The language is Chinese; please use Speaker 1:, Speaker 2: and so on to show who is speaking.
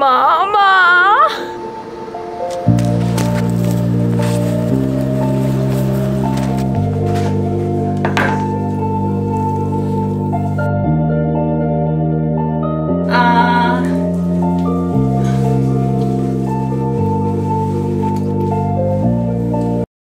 Speaker 1: 妈妈。